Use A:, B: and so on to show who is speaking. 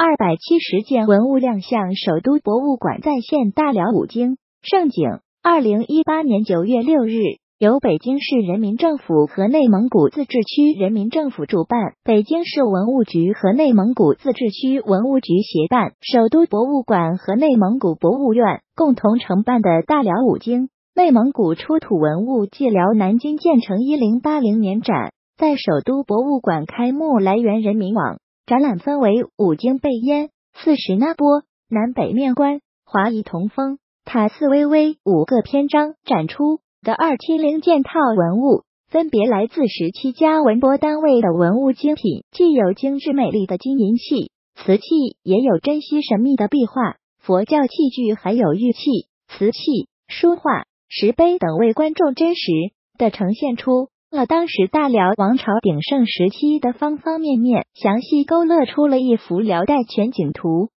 A: 二百七十件文物亮相首都博物馆，在线大辽五经盛景。二零一八年九月六日，由北京市人民政府和内蒙古自治区人民政府主办，北京市文物局和内蒙古自治区文物局协办，首都博物馆和内蒙古博物院共同承办的大辽五经内蒙古出土文物暨辽南京建成一零八零年展。在首都博物馆开幕，来源人民网。展览分为五经背烟、四十那波、南北面观、华夷同风、塔寺巍巍五个篇章展出的二七零件套文物，分别来自十七家文博单位的文物精品，既有精致美丽的金银器、瓷器，也有珍稀神秘的壁画、佛教器具，还有玉器、瓷器、书画、石碑等，为观众真实的呈现出。了当时大辽王朝鼎盛时期的方方面面，详细勾勒出了一幅辽代全景图。